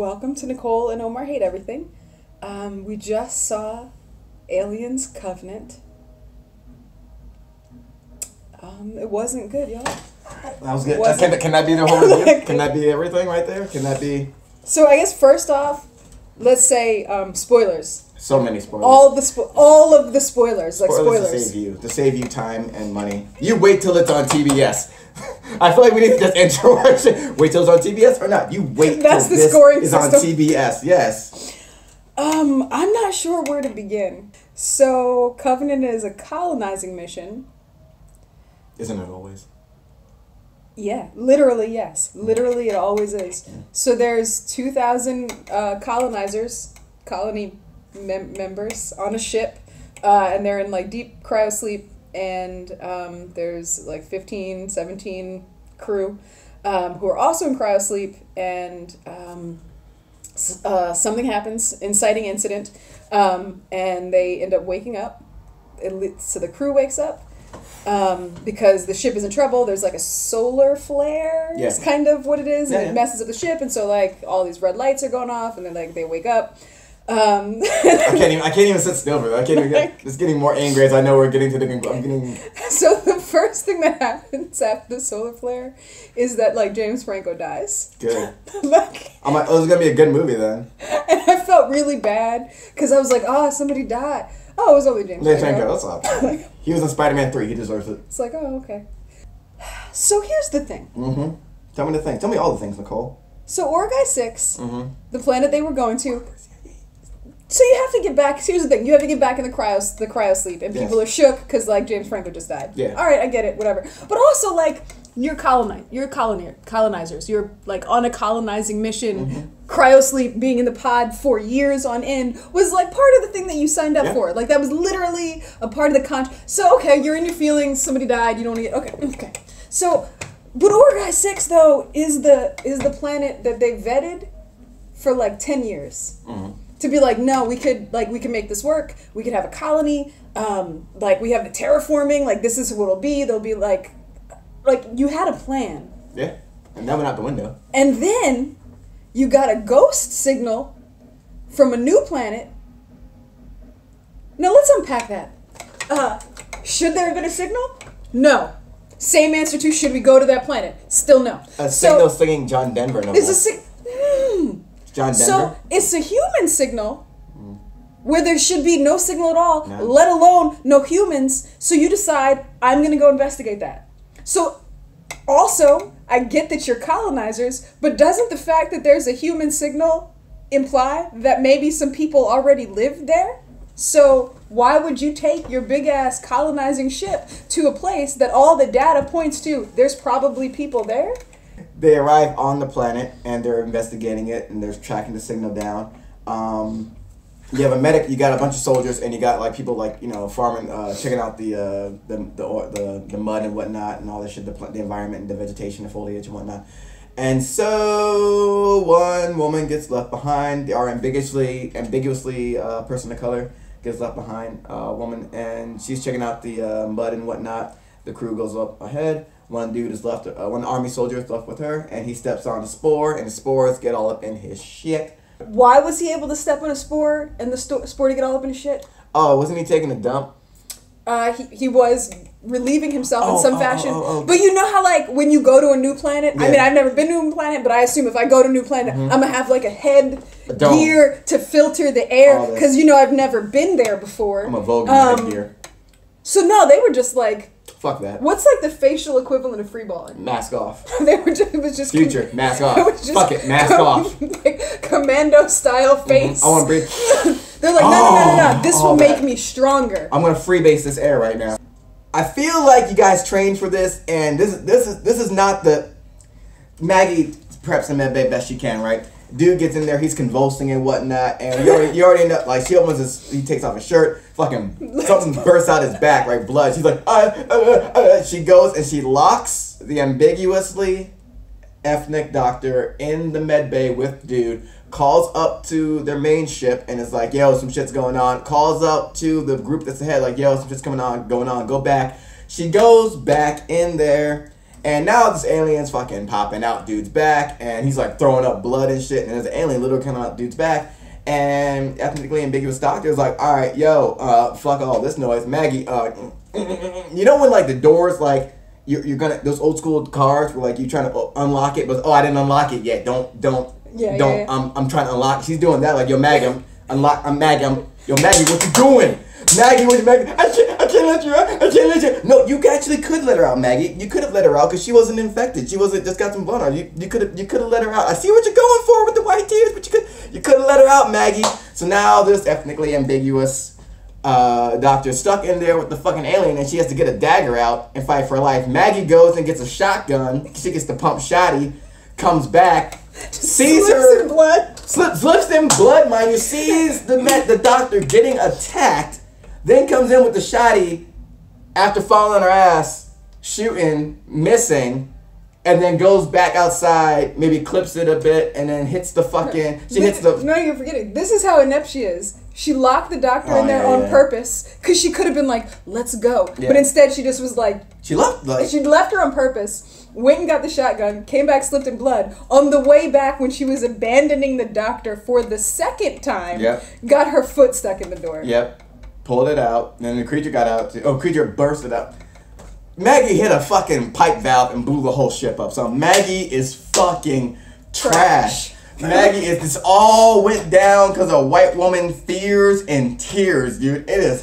welcome to Nicole and Omar Hate Everything. Um, we just saw Aliens Covenant. Um, it wasn't good, y'all. That was good. Was can, can that be the whole review? Can that be everything right there? Can that be So I guess first off, let's say um, spoilers. so many spoilers? All the spo- all of the spoilers, like spoilers, spoilers. to save you, to save you time and money. You wait till it's on TBS. I feel like we need to just intro our shit. Wait till it's on TBS or not. You wait That's the this scoring is on. TBS. Yes. Um, I'm not sure where to begin. So Covenant is a colonizing mission. Isn't it always? Yeah, literally, yes. Literally, it always is. So there's 2,000 uh, colonizers, colony mem- members on a ship, uh, and they're in like deep cryosleep, and um, there's like 15, 17 crew um, who are also in cryosleep, and um, uh, something happens, inciting incident, um, and they end up waking up. So the crew wakes up um, because the ship is in trouble. There's like a solar flare. Yeah. Is kind of what it is, Yeah, and yeah. it messes up the ship, and so like all these red lights are going off, and then like they wake up. Um, I can't even. I can't even sit still for that. I can't even. Get, it's getting more angry as I know we're getting to the. I'm getting. so the first thing that happens after the solar flare is that like James Franco dies. Good. like, I'm like, oh, this is gonna be a good movie then. and I felt really bad because I was like, oh, somebody died. Oh, it was only James James Franco. That's all. He was in Spider-Man Three. He deserves it. It's like, oh, okay. So here's the thing. Mm-hmm. Tell me the thing. Tell me all the things, Nicole. So Origae 6 Mm-hmm. the planet they were going to. So you have to get back. Here's the thing: you have to get back in the cryo, the cryo sleep, and Yes. people are shook because like James Franco just died. Yeah. All right, I get it. Whatever. But also like you're coloni- you're coloni- colonizers. You're like on a colonizing mission. Mm-hmm. Cryo sleep, being in the pod for years on end, was like part of the thing that you signed up Yeah. for. Like that was literally a part of the con. So okay, you're in your feelings. Somebody died. You don't want to get okay. Okay. So, but Origae Six though is the is the planet that they vetted for like 10 years to be like no we could like we can make this work. We could have a colony. Um like we have the terraforming. Like this is what it'll be. They'll be like like you had a plan. Yeah. And that went out the window. and then you got a ghost signal from a new planet. Now let's unpack that. Uh should there have been a signal? No. Same answer to should we go to that planet? Still no. A So, signal singing John Denver. No a sig-. John Denver. So it's a human signal where there should be no signal at all, No. let alone no humans. So you decide, I'm going to go investigate that. So also, I get that you're colonizers, but doesn't the fact that there's a human signal imply that maybe some people already lived there? So why would you take your big ass colonizing ship to a place that all the data points to there's probably people there? They arrive on the planet and they're investigating it and they're tracking the signal down. Um, you have a medic. You got a bunch of soldiers, and you got like people like you know farming, uh, checking out the uh, the, the the the mud and whatnot, and all that shit, the the environment, and the vegetation, the foliage and whatnot. And so one woman gets left behind. Our ambiguously ambiguously uh, person of color gets left behind. A woman, and she's checking out the uh, mud and whatnot. The crew goes up ahead. One dude is left. Uh, one army soldier is left with her, and he steps on the spore, and the spores get all up in his shit. Why was he able to step on a spore and the sto- spore to get all up in his shit? Oh, wasn't he taking a dump? Uh, he, he was relieving himself in Oh, some oh, fashion. oh, oh. But you know how like when you go to a new planet, I mean I've never been to a new planet, but I assume if I go to a new planet, I'm gonna have like a head Mm-hmm. A gear to filter the air because you know I've never been there before. I'm a Vogue Um, headgear. So no, they were just like, Fuck that. what's like the facial equivalent of freeballing? Mask off. they were just it was just Future. Mask off. just Fuck it. Mask off. commando style mm-hmm. face. I want to breathe. They're like, no, no, no, no, no. Oh, This all will make me stronger. I'm gonna freebase this air right now. I feel like you guys trained for this, and this is this is this is not the Maggie preps the med bay best she can, right? Dude gets in there, he's convulsing and whatnot, and you already, you already end up like she opens his, he takes off his shirt, fucking something bursts out his back, right? Blood. She's like, uh, uh, uh, uh. she goes and she locks the ambiguously ethnic doctor in the med bay with dude calls up to their main ship and is like yo some shit's going on calls up to the group that's ahead like yo some shit's coming on going on go back she goes back in there And now this alien's fucking popping out dude's back, and he's like throwing up blood and shit. And there's an alien literally coming out dude's back, and ethnically ambiguous doctor is like, all right, yo, uh, fuck all this noise, Maggie. Uh, you know when like the doors like you're, you're gonna those old school cars where like you trying to uh, unlock it, but oh I didn't unlock it yet. Don't don't Yeah, don't. yeah, yeah. I'm I'm trying to unlock. She's doing that like yo Maggie, I'm unlock. I'm Maggie. I'm yo Maggie. What you doing? Maggie, what you Maggie? I can't, I can't let you out. I can't let you. No, you actually could let her out, Maggie. You could have let her out because she wasn't infected. She wasn't just got some blood on her. You. You could have. You could have let her out. I see what you're going for with the white tears, but you could. You could have let her out, Maggie. So now this ethnically ambiguous uh, doctor stuck in there with the fucking alien, and she has to get a dagger out and fight for her life. Maggie goes and gets a shotgun. She gets the pump shotty. Comes back, sees Slips her in blood. Slip, slips in blood, mind you, sees the the doctor getting attacked, then comes in with the shotty after falling on her ass, shooting, missing, and then goes back outside, maybe clips it a bit, and then hits the fucking. She hits the. No, you're forgetting. This is how inept she is. She locked the doctor Oh, in there yeah, on yeah. purpose because she could have been like, "Let's go," Yeah. but instead she just was like, She left like. she left her on purpose. Went and got the shotgun. Came back, slipped in blood. On the way back, when she was abandoning the doctor for the second time, Yep. got her foot stuck in the door. Yep. Pulled it out. Then the creature got out. Oh, creature bursted out. Maggie hit a fucking pipe valve and blew the whole ship up. So Maggie is fucking trash. Maggie is this all went down because a white woman fears and tears, dude. It is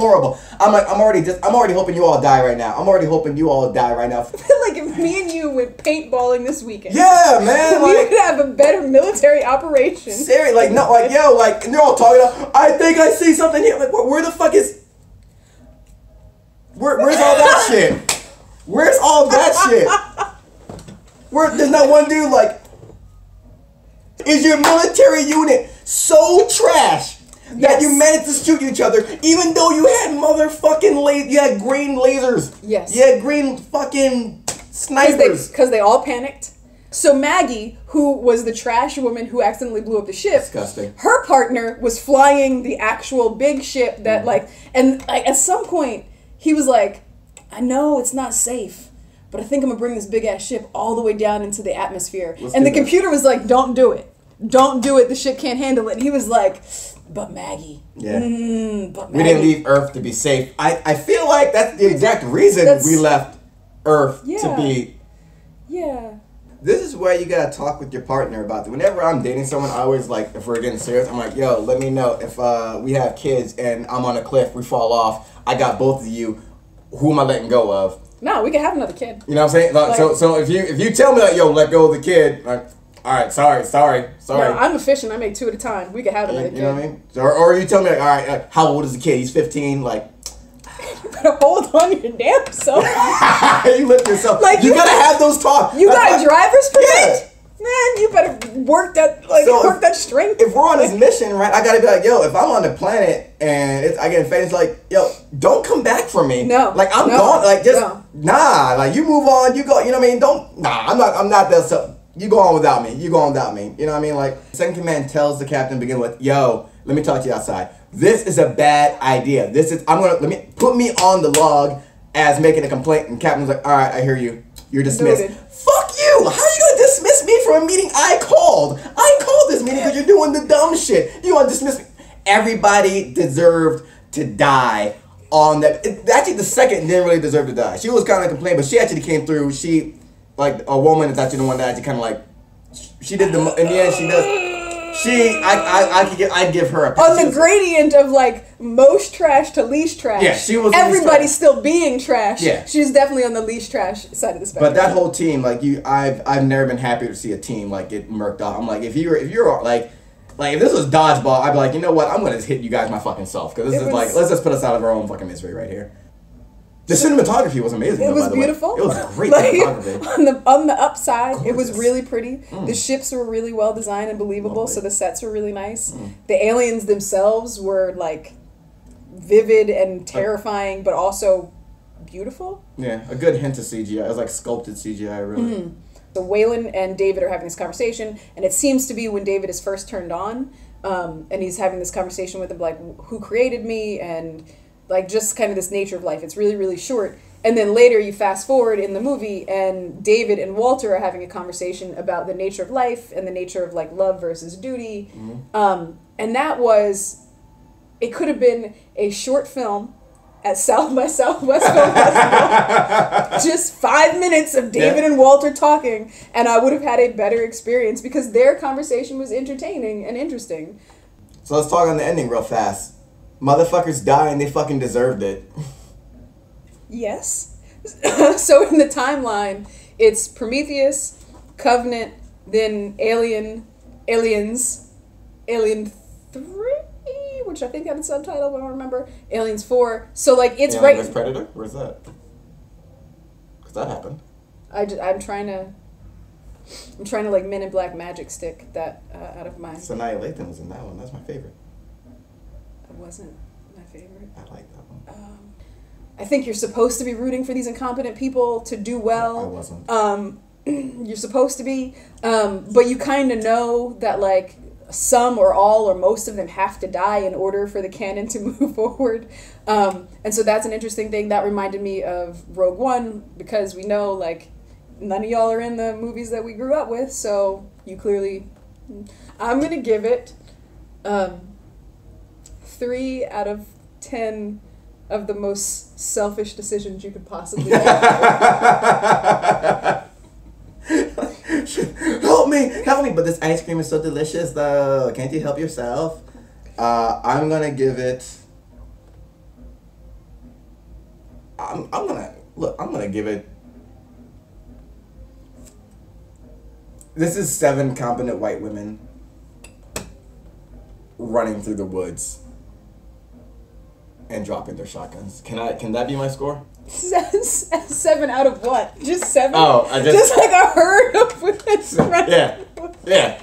horrible. I'm like, I'm already just, I'm already hoping you all die right now. I'm already hoping you all die right now. Like if me and you went paintballing this weekend, Yeah, man. we Like, would have a better military operation. Serious, like no, like yo, like they're all talking. About, I think I see something here. Like, where, where the fuck is? Where, where's all that shit? Where's all that shit? Where there's not one dude like. Is your military unit so trash that Yes. you managed to shoot each other, even though you had motherfucking la- you had green lasers? Yes. You had green fucking snipers. Because they, they all panicked. So Maggie, who was the trash woman who accidentally blew up the ship, Disgusting. her partner was flying the actual big ship that Mm. like and like at some point he was like, I know it's not safe, but I think I'm gonna bring this big ass ship all the way down into the atmosphere. Let's and the that. computer was like, Don't do it. Don't do it. The ship can't handle it. And he was like, But Maggie. Yeah. Mm, but We didn't leave Earth to be safe. I, I feel like that's the exact reason That's- we left Earth to be. Yeah. This is where you gotta talk with your partner about it. Whenever I'm dating someone, I always like, if we're getting serious, I'm like, yo, let me know if uh, we have kids and I'm on a cliff, we fall off, I got both of you, who am I letting go of? No, we can have another kid. You know what I'm saying? Like, so Like- so if you if you tell me that, yo, let go of the kid, like, all right, sorry, sorry, sorry. No, I'm efficient. I make two at a time. We could have you, another you kid. know what I mean? Or, or you tell me like, all right, uh, how old is the kid? He's 15. Like, you better hold on your damn self. you let yourself. Like, you, you- gotta have those talks. You That's got why- a driver's permit? Yeah. Man, you better work that like So work if- that strength. if we're on this mission, right, I gotta be like, yo, if I'm on the planet and it's, I get it's like, yo, don't come back for me. No. Like I'm No. gone. Like just No. nah. Like you move on. You go. You know what I mean? Don't. Nah. I'm not. I'm not that. So, you go on without me. You go on without me. You know what I mean? Like second command tells the captain to begin with, yo, let me talk to you outside. This is a bad idea. This is. I'm gonna let me put me on the log as making a complaint. And captain's like, all right, I hear you. You're dismissed. Noted. Fuck you! How are you gonna dismiss me from a meeting I called? I called this meeting because you're doing the dumb shit. You wanna dismiss me? Everybody deserved to die on that. it- actually, the second didn't really deserve to die. She was kind of complaining, but she actually came through. She, like, a woman is actually the one that actually kind of like, she did the, mo- in the end, she does. She, I, I, I could give, I'd give her a on the gradient of like most trash to least trash. Yeah, she was Everybody's still being trash. Yeah. she's definitely on the least trash side of the spectrum. But that whole team, like you, I've I've never been happier to see a team like get murked off. I'm like, if you're if you're like, like if this was dodgeball, I'd be like, you know what, I'm gonna just hit you guys my fucking self because this It is was- like, let's just put us out of our own fucking misery right here. The cinematography was amazing. it though, was the way. beautiful. It was great Like, on the on the upside, it was really pretty. The ships were really well designed and believable, Lovely. so the sets were really nice. The aliens themselves were like vivid and terrifying, but also beautiful. Yeah, a good hint of CGI. It was like sculpted CGI, really. Mm-hmm. So Weyland and David are having this conversation, and it seems to be when David is first turned on, um, and he's having this conversation with him, like, who created me, and like just kind of this nature of life. It's really, really short. and then later you fast forward in the movie, and David and Walter are having a conversation about the nature of life and the nature of like love versus duty. Um, and that was, it could have been a short film at South by Southwest Film Festival. Just five minutes of David Yeah. and Walter talking, and I would have had a better experience because their conversation was entertaining and interesting. So let's talk on the ending real fast. Motherfuckers die and they fucking deserved it. Yes. so in the timeline, it's Prometheus, Covenant, then Alien, Aliens, Alien 3, which I think had a subtitle, but I don't remember. Aliens 4. So, like, it's Alien right. vs. Predator? Where's that? Because that happened. I just, I'm trying to. I'm trying to like Men in Black magic stick that uh, out of my. Sanaa Lathan was in that one. That's my favorite. It wasn't my favorite. I like that one. Um, I think you're supposed to be rooting for these incompetent people to do well. I wasn't. um, you're supposed to be, um, but you kind of know that like some or all or most of them have to die in order for the canon to move forward. Um, and so that's an interesting thing that reminded me of Rogue One because we know like none of y'all are in the movies that we grew up with, so you clearly. I'm gonna give it um, three out of ten of the most selfish decisions you could possibly make. help me, help me! But this ice cream is so delicious, though. Can't you help yourself? Uh, I'm gonna give it. I'm, I'm gonna look. I'm gonna give it. This is seven competent white women running through the woods and dropping their shotguns. Can I? Can that be my score? seven out of what? Just seven? Oh, I just- just like a herd of women running. Yeah, yeah.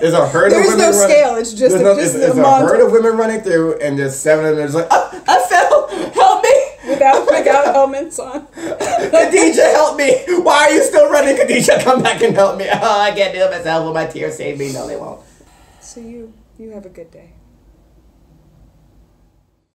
There's a herd There's of no women. running- scale, it's just There's a- no, just it's, it's a montage. herd of women running through, and there's seven of them are just like, oh, I fell. Help me, Without without helmets on. Khadijah, help me. Why are you still running, Khadijah? Come back and help me. Oh, I can't do it myself. Will my tears save me? No, they won't. So you you have a good day.